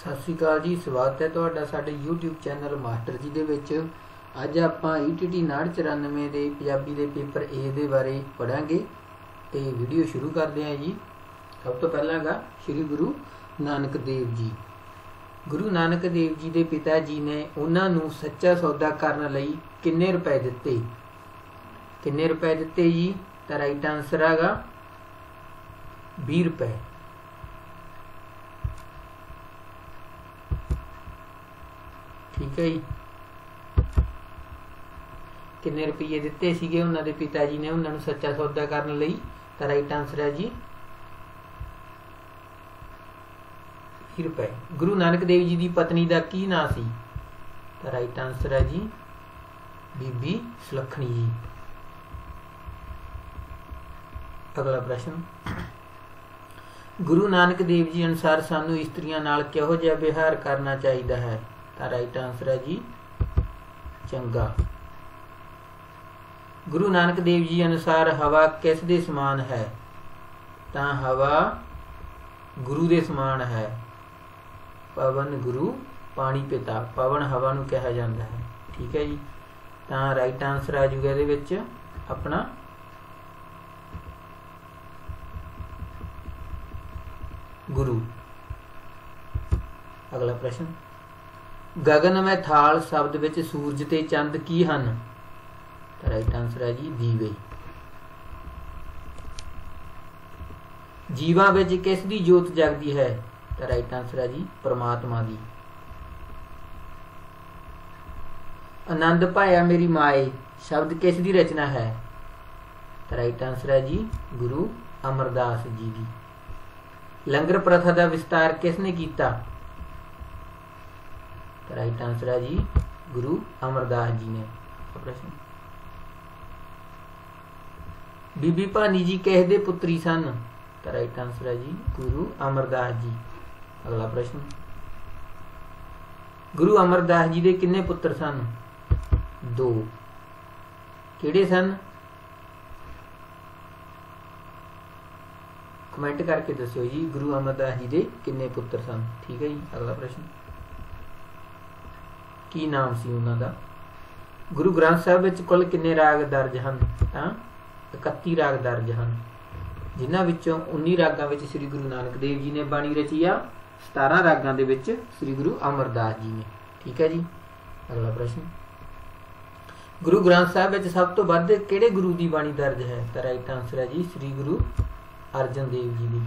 ਸਤਿ ਸ਼੍ਰੀ ਅਕਾਲ ਜੀ, ਸਵਾਗਤ ਹੈ ਤੁਹਾਡਾ ਸਾਡੇ YouTube ਚੈਨਲ ਮਾਸਟਰ ਜੀ ਦੇ ਵਿੱਚ। ਅੱਜ ਆਪਾਂ ETT 994 ਦੇ ਪੰਜਾਬੀ ਦੇ ਪੇਪਰ A ਦੇ ਬਾਰੇ ਪੜਾਂਗੇ ਤੇ ਵੀਡੀਓ ਸ਼ੁਰੂ ਕਰਦੇ ਹਾਂ ਜੀ। ਸਭ ਤੋਂ ਪਹਿਲਾਂ ਹੈਗਾ ਸ੍ਰੀ ਗੁਰੂ ਨਾਨਕ ਦੇਵ ਜੀ। ਗੁਰੂ ਨਾਨਕ ਦੇਵ ਜੀ ਦੇ ਪਿਤਾ ਜੀ ਨੇ ਉਹਨਾਂ ਨੂੰ ਸੱਚਾ ਸੌਦਾ ਕਰਨ ਲਈ ਕਿੰਨੇ ਰੁਪਏ ਦਿੱਤੇ? ਕਿੰਨੇ ਰੁਪਏ ਦਿੱਤੇ ਜੀ? ਤਾਂ ਰਾਈਟ ਆਨਸਰ ਹੈਗਾ 20 ਰੁਪਏ। ਠੀਕ ਹੈ। ਜੀ ਕਿੰਨੇ ਰੁਪਏ ਦਿੱਤੇ ਸੀਗੇ ਉਹਨਾਂ ਦੇ ਪਿਤਾ ਜੀ ਨੇ, ਉਹਨਾਂ ਨੂੰ ਸੱਚਾ ਸੌਦਾ ਕਰਨ ਲਈ? ਤਾਂ ਰਾਈਟ ਆਨਸਰ ਹੈ ਜੀ। ਰੁਪਏ? ਗੁਰੂ ਨਾਨਕ ਦੇਵ ਜੀ ਦੀ ਪਤਨੀ ਦਾ ਕੀ ਨਾਂ ਸੀ? ਤਾਂ ਰਾਈਟ ਆਨਸਰ ਹੈ ਜੀ, ਬੀਬੀ ਸੁਲੱਖਣੀ ਜੀ। ਅਗਲਾ ਪ੍ਰਸ਼ਨ। ਗੁਰੂ ਨਾਨਕ ਦੇਵ ਜੀ ਅਨੁਸਾਰ ਸਾਨੂੰ ਇਸਤਰੀਆਂ ਨਾਲ ਕਿਹੋ ਜਿਹਾ ਵਿਹਾਰ ਕਰਨਾ ਚਾਹੀਦਾ ਹੈ? ਰਾਈਟ ਆਨਸਰ ਹੈ ਜੀ। ਚੰਗਾ। ਗੁਰੂ ਨਾਨਕ ਦੇਵ ਜੀ ਅਨੁਸਾਰ ਹਵਾ ਕਿਸ ਦੇ ਸਮਾਨ ਹੈ? ਤਾਂ ਹਵਾ ਗੁਰੂ ਦੇ ਸਮਾਨ ਹੈ। ਪਵਨ ਗੁਰੂ ਪਾਣੀ ਪਿਤਾ। ਪਵਨ ਹਵਾ ਨੂੰ ਕਿਹਾ ਜਾਂਦਾ ਹੈ। ਠੀਕ ਹੈ ਜੀ। ਤਾਂ ਰਾਈਟ ਆਨਸਰ ਆ ਜੂਗਾ ਇਹਦੇ ਵਿੱਚ ਆਪਣਾ। ਗੁਰੂ। ਅਗਲਾ ਪ੍ਰਸ਼ਨ। ਗਗਨ ਮੈਂ ਥਾਲ ਸ਼ਬਦ ਵਿੱਚ ਸੂਰਜ ਤੇ ਚੰਦ ਕੀ ਹਨ? ਰਾਈਟ ਆਨਸਰ ਹੈ ਜੀ ਦੀਵੇ ਜੀਵਾਂ ਵਿੱਚ ਕਿਸ ਦੀ ਜੋਤ ਜਗਦੀ ਹੈ? ਰਾਈਟ ਆਨਸਰ ਹੈ ਜੀ, ਪ੍ਰਮਾਤਮਾ ਦੀ। ਆਨੰਦ ਭਾਇਆ ਮੇਰੀ ਮਾਏ, ਸ਼ਬਦ ਕਿਸ ਦੀ ਰਚਨਾ ਹੈ? ਤਾਂ ਰਾਈਟ ਆਨਸਰ ਹੈ ਜੀ, ਗੁਰੂ ਅਮਰਦਾਸ ਜੀ ਦੀ। ਲੰਗਰ ਪ੍ਰਥਾ ਦਾ ਵਿਸਤਾਰ ਕਿਸ ਨੇ ਕੀਤਾ? ਰਾਈਟ ਆਨਸਰ ਹੈ ਜੀ ਗੁਰੂ ਅਮਰਦਾਸ ਜੀ ਨੇ। ਪ੍ਰਸ਼ਨ। ਬੀਬੀ ਭਾਨੀ ਜੀ ਕਿਸ ਦੇ ਪੁੱਤਰੀ ਸਨ। ਤਾਂ ਰਾਈਟ ਆਨਸਰ ਹੈ ਜੀ ਗੁਰੂ ਅਮਰਦਾਸ ਜੀ। ਅਗਲਾ ਪ੍ਰਸ਼ਨ। ਗੁਰੂ ਅਮਰਦਾਸ ਜੀ ਦੇ ਕਿੰਨੇ ਪੁੱਤਰ ਸਨ? ਦੋ। ਕਿਹੜੇ ਸਨ? ਕਮੈਂਟ ਕਰਕੇ ਦੱਸਿਓ ਜੀ, ਗੁਰੂ ਅਮਰਦਾਸ ਜੀ ਦੇ ਕਿੰਨੇ ਪੁੱਤਰ ਸਨ? ਠੀਕ ਹੈ ਜੀ, ਅਗਲਾ ਪ੍ਰਸ਼ਨ। ਕੀ ਨਾਮ ਸੀ ਉਹਨਾਂ ਦਾ? ਗੁਰੂ ਗ੍ਰੰਥ ਸਾਹਿਬ ਵਿੱਚ ਕੁੱਲ ਕਿੰਨੇ ਰਾਗ ਦਰਜ ਹਨ? ਤਾਂ 31 ਰਾਗ ਦਰਜ ਹਨ। ਜਿਨ੍ਹਾਂ ਵਿੱਚੋਂ 19 ਰਾਗਾਂ ਵਿੱਚ ਸ੍ਰੀ ਗੁਰੂ ਨਾਨਕ ਦੇਵ ਜੀ ਨੇ ਬਾਣੀ ਰਚੀ ਆ 17 ਰਾਗਾਂ ਦੇ ਵਿੱਚ ਸ੍ਰੀ ਗੁਰੂ ਅਮਰਦਾਸ ਜੀ ਨੇ। ਠੀਕ ਹੈ ਜੀ? ਅਗਲਾ ਪ੍ਰਸ਼ਨ। ਗੁਰੂ ਗ੍ਰੰਥ ਸਾਹਿਬ ਵਿੱਚ ਸਭ ਤੋਂ ਵੱਧ ਕਿਹੜੇ ਗੁਰੂ ਦੀ ਬਾਣੀ ਦਰਜ ਹੈ? ਤਾਂ ਰਾਈਟ ਆਨਸਰ ਹੈ ਜੀ ਸ੍ਰੀ ਗੁਰੂ ਅਰਜਨ ਦੇਵ ਜੀ ਦੀ।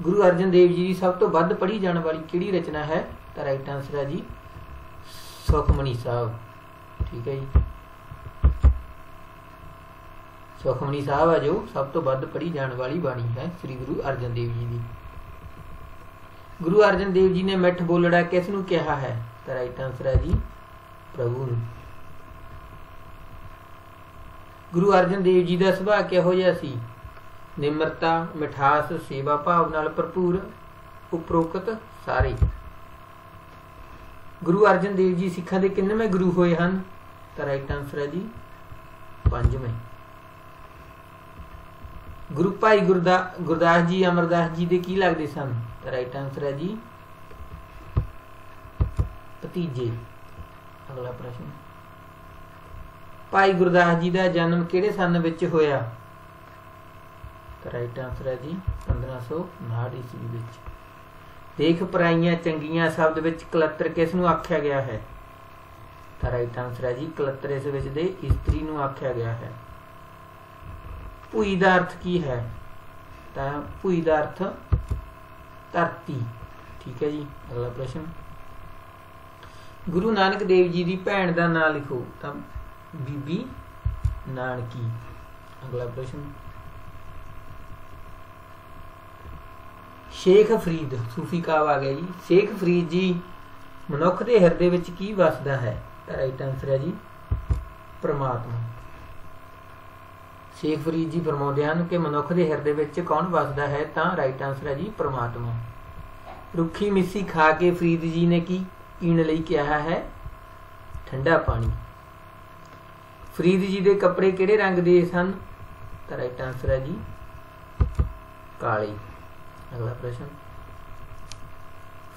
ਗੁਰੂ ਅਰਜਨ ਦੇਵ ਜੀ ਦੀ ਸਭ ਤੋਂ ਵੱਧ ਪੜ੍ਹੀ ਜਾਣ ਵਾਲੀ ਕਿਹੜੀ ਰਚਨਾ ਹੈ? ਤਾਂ ਰਾਈਟ ਆਨਸਰ ਹੈ ਜੀ ਸੁਖਮਨੀ ਸਾਹਿਬ, ਠੀਕ ਹੈ ਜੀ। ਸੁਖਮਨੀ ਸਾਹਿਬ ਹੈ ਜੋ, ਸਭ ਤੋਂ ਵੱਧ ਪੜ੍ਹੀ ਜਾਣ ਵਾਲੀ ਬਾਣੀ ਹੈ ਸ੍ਰੀ ਗੁਰੂ ਅਰਜਨ ਦੇਵ ਜੀ ਦੀ। ਗੁਰੂ ਅਰਜਨ ਦੇਵ ਜੀ ਨੇ ਮਿੱਠ ਬੋਲੜਾ ਕਿਸ ਨੂੰ ਕਿਹਾ ਹੈ? ਤਾਂ ਰਾਈਟ ਆਨਸਰ ਹੈ ਜੀ, ਪ੍ਰਭੂ ਨੂੰ। ਗੁਰੂ ਅਰਜਨ ਦੇਵ ਜੀ ਦਾ ਸੁਭਾਅ ਕਿਹੋ ਜਿਹਾ ਸੀ? ਨਿਮਰਤਾ, ਮਿਠਾਸ, ਸੇਵਾ ਭਾਵ ਨਾਲ ਭਰਪੂਰ, ਉਪਰੋਕਤ ਸਾਰੇ। ਗੁਰੂ ਅਰਜਨ ਦੇਵ ਜੀ ਸਿੱਖਾਂ ਦੇ ਕਿੰਨਵੇਂ ਗੁਰੂ ਹੋਏ ਹਨ? ਤਾਂ ਰਾਈਟ ਆਨਸਰ ਹੈ ਜੀ ਪੰਜਵੇਂ। ਗੁਰੂ ਭਾਈ ਗੁਰਦਾਸ ਜੀ, ਅਮਰਦਾਸ ਜੀ ਦੇ ਕੀ ਲੱਗਦੇ ਸਨ? ਤਾਂ ਰਾਈਟ ਆਨਸਰ ਹੈ ਜੀ ਭਤੀਜੇ। ਅਗਲਾ ਪ੍ਰਸ਼ਨ। ਭਾਈ ਗੁਰਦਾਸ ਜੀ ਦਾ ਜਨਮ ਕਿਹੜੇ ਸਨ ਵਿੱਚ ਹੋਇਆ? ਤਾਂ ਰਾਈਟ ਆਨਸਰ ਹੈ ਜੀ 1559 ਈਸਵੀ ਵਿੱਚ। ਦੇਖ ਪਰਾਈਆਂ ਚੰਗੀਆਂ ਸ਼ਬਦ ਵਿੱਚ ਕਲੱਤਰ ਕਿਸ ਨੂੰ ਆਖਿਆ ਗਿਆ ਹੈ? ਤਾਂ ਰਾਈਟ ਆਨਸਰ ਹੈ ਜੀ, ਕਲੱਤਰ ਇਸ ਵਿੱਚ ਦੇ ਇਸਤਰੀ ਨੂੰ ਆਖਿਆ ਗਿਆ ਹੈ। ਭੂਈ ਦਾ ਅਰਥ ਕੀ ਹੈ? ਤਾਂ ਭੂਈ ਦਾ ਅਰਥ ਧਰਤੀ। ਠੀਕ ਹੈ ਜੀ, ਅਗਲਾ ਪ੍ਰਸ਼ਨ। ਗੁਰੂ ਨਾਨਕ ਦੇਵ ਜੀ ਦੀ ਭੈਣ ਦਾ ਨਾਮ ਲਿਖੋ। ਤਾਂ ਬੀਬੀ ਨਾਨਕੀ। ਅਗਲਾ ਪ੍ਰਸ਼ਨ। ਸ਼ੇਖ ਫਰੀਦ, ਸੂਫੀ ਕਾਵ ਆ ਗਿਆ ਜੀ। ਸ਼ੇਖ ਫਰੀਦ ਜੀ, ਮਨੁੱਖ ਦੇ ਹਿਰਦੇ ਵਿੱਚ ਕੀ ਵਸਦਾ ਹੈ? ਰਾਈਟ ਆਨਸਰ ਹੈ ਜੀ, ਪ੍ਰਮਾਤਮਾ। ਸ਼ੇਖ ਫਰੀਦ ਜੀ ਫਰਮਾਉਂਦੇ ਹਨ ਕਿ ਮਨੁੱਖ ਦੇ ਹਿਰਦੇ ਵਿੱਚ ਕੌਣ ਵਸਦਾ ਹੈ? ਤਾਂ ਰਾਈਟ ਆਨਸਰ ਹੈ ਜੀ, ਪ੍ਰਮਾਤਮਾ। ਰੁੱਖੀ ਮਿੱਸੀ ਖਾ ਕੇ ਫਰੀਦ ਜੀ ਨੇ ਕੀ ਪੀਣ ਲਈ ਕਿਹਾ ਹੈ? ਠੰਡਾ ਪਾਣੀ। ਫਰੀਦ ਜੀ ਦੇ ਕੱਪੜੇ ਕਿਹੜੇ ਰੰਗ ਦੇ ਸਨ? ਤਾਂ ਰਾਈਟ ਆਨਸਰ ਹੈ ਜੀ, ਕਾਲੇ। ਅਗਲਾ ਪ੍ਰਸ਼ਨ।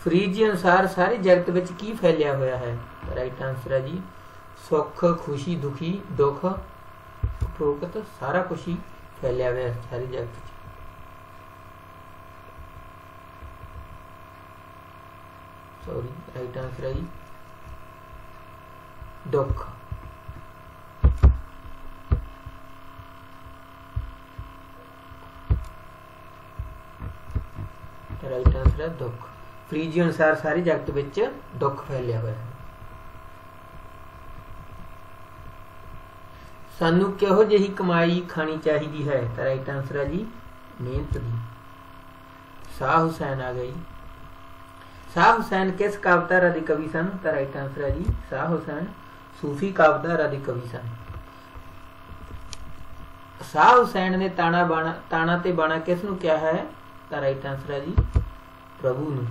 ਫਰੀਜੀ ਅਨੁਸਾਰ ਸਾਰੇ ਜਗਤ ਵਿੱਚ ਕੀ ਫੈਲਿਆ ਹੋਇਆ ਹੈ? ਰਾਈਟ ਆਨਸਰ ਹੈ ਜੀ, ਸੁੱਖ, ਖੁਸ਼ੀ, ਦੁਖੀ, ਦੁੱਖ ਉਪਰੋਕਤ ਸਾਰਾ ਕੁਝ ਹੀ ਫੈਲਿਆ ਹੋਇਆ ਸਾਰੇ ਸਾਰੀ ਜਗਤ ਵਿੱਚ। ਸੌਰੀ ਰਾਈਟ ਆਨਸਰ ਹੈ ਜੀ, ਦੁੱਖ। ਰਾਈਟ ਆਨਸਰ ਦੁੱਖ। ਫਰੀਜੀ ਅਨੁਸਾਰ ਸਾਰੀ ਜਗਤ ਵਿੱਚ ਦੁੱਖ ਫੈਲਿਆ ਹੋਇਆ ਹੈ। ਸਾਨੂੰ ਕਿਹੋ ਜਿਹੀ ਕਮਾਈ ਖਾਣੀ ਚਾਹੀਦੀ ਹੈ? ਤਾਂ ਰਾਈਟ ਆਨਸਰ ਹੈ ਜੀ, ਮਿਹਨਤ ਦੀ। ਸਾਹ ਹੁਸੈਨ ਆ ਗਈ ਸਾਹ ਹੁਸੈਨ ਕਿਸ ਕਾਵਤਾਰਾ ਦੇ ਕਵੀ ਸਨ? ਤਾਂ ਰਾਈਟ ਆਨਸਰ ਹੈ ਜੀ, ਸਾਹ ਹੁਸੈਨ ਸੂਫੀ ਕਾਵਤਾਰਾ ਦੇ ਕਵੀ ਸਨ। ਸਾਹ ਹੁਸੈਨ ਨੇ ਤਾਣਾ ਬਾਣਾ ਤਾਣਾ ਤੇ ਬਾਣਾ ਕਿਸ ਨੂੰ ਕਿਹਾ ਹੈ? ਤਾਂ ਰਾਈਟ ਆਨਸਰ ਹੈ ਜੀ ਪ੍ਰਭੂ ਨੂੰ।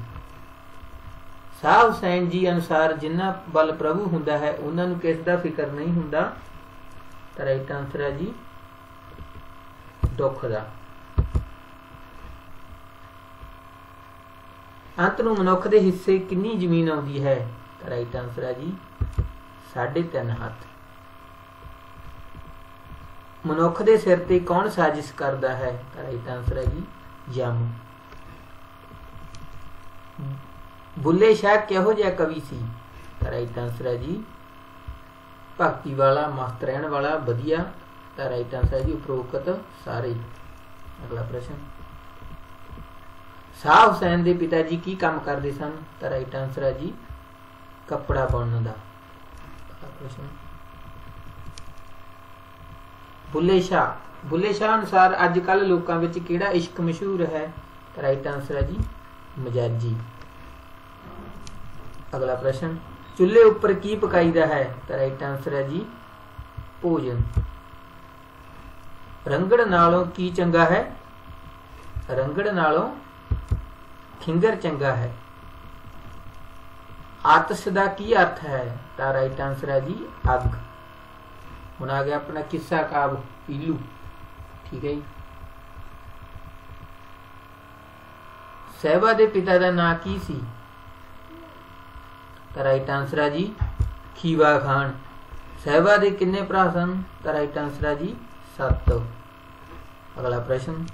ਸਾਹ ਹੁਸੈਨ ਜੀ ਅਨੁਸਾਰ ਜਿੰਨਾ ਬਲ ਪ੍ਰਭੂ ਹੁੰਦਾ ਹੈ, ਉਹਨਾਂ ਨੂੰ ਕਿਸ ਦਾ ਫਿਕਰ ਨਹੀਂ ਹੁੰਦਾ। ਤਾਂ ਰਾਈਟ ਆਨਸਰ ਹੈ ਜੀ, ਦੁੱਖ ਦਾ। ਅੰਤ ਨੂੰ ਮਨੁੱਖ ਦੇ ਹਿੱਸੇ ਕਿੰਨੀ ਜ਼ਮੀਨ ਆਉਂਦੀ ਹੈ? ਤਾਂ ਰਾਈਟ ਆਨਸਰ ਹੈ ਜੀ 3.5 ਹੱਥ। ਮਨੁੱਖ ਦੇ ਸਿਰ ਤੇ ਕੌਣ ਸਾਜ਼ਿਸ਼ ਕਰਦਾ ਹੈ? ਤਾਂ ਰਾਈਟ ਆਨਸਰ ਹੈ ਜੀ ਯਮ ਬੁੱਲੇ ਸ਼ਾਹ ਕਿਹੋ ਜਿਹਾ ਕਵੀ ਸੀ? ਤਾਂ ਰਾਈਟ ਜੀ, ਭਗਤੀ ਵਾਲਾ, ਮਸਤ ਰਹਿਣ ਵਾਲਾ, ਵਧੀਆ। ਤਾਂ ਰਾਈਟ ਜੀ ਉਪਰੋਕਤ ਸਾਰੇ। ਅਗਲਾ ਪ੍ਰਸ਼ਨ। ਸਾਹ ਹੁਸੈਨ ਦੇ ਪਿਤਾ ਜੀ ਕੀ ਕੰਮ ਕਰਦੇ ਸਨ? ਤਾਂ ਰਾਈਟ ਆਨਸਰ ਜੀ, ਕੱਪੜਾ ਬਣਨ ਦਾ। ਅਗਲਾ ਪ੍ਰਸ਼ਨ। ਬੁੱਲੇ ਸ਼ਾਹ। ਬੁੱਲੇ ਸ਼ਾਹ ਅਨੁਸਾਰ ਅੱਜ ਕੱਲ ਲੋਕਾਂ ਵਿੱਚ ਕਿਹੜਾ ਇਸ਼ਕ ਮਸ਼ਹੂਰ ਹੈ? ਰਾਈਟ ਆਨਸਰ ਹੈ ਜੀ ਮਜਾਜੀ ਅਗਲਾ ਪ੍ਰਸ਼ਨ, ਚੁੱਲ੍ਹੇ ਉੱਪਰ ਕੀ ਪਕਾਈਦਾ ਹੈ? ਤਾਂ ਰਾਈਟ ਆਨਸਰ ਹੈ ਜੀ, ਭੋਜਨ। ਰੰਗੜ ਨਾਲੋਂ ਕੀ ਚੰਗਾ ਹੈ? ਰੰਗੜ ਨਾਲੋਂ ਖਿੰਗਰ ਚੰਗਾ ਹੈ। ਆਤਸ਼ ਦਾ ਕੀ ਅਰਥ ਹੈ? ਤਾਂ ਰਾਈਟ ਆਨਸਰ ਹੈ ਜੀ, ਅੱਗ। ਹੁਣ ਆ ਗਿਆ ਆਪਣਾ ਕਿੱਸਾ ਕਾਬ ਪੀਲੂ। ਠੀਕ ਹੈ ਜੀ? ਸਹਿਬਾ ਦੇ ਪਿਤਾ ਦਾ ਨਾਂ ਕੀ ਸੀ? ਤਾਂ ਰਾਈਟ ਆਨਸਰ ਹੈ ਜੀ, ਖੀਵਾ ਖਾਨ। ਸਹਿਬਾ ਦੇ ਕਿੰਨੇ ਭਰਾ ਸਨ? ਤਾਂ ਰਾਈਟ ਆਨਸਰ ਹੈ ਜੀ 7 ਅਗਲਾ ਪ੍ਰਸ਼ਨ।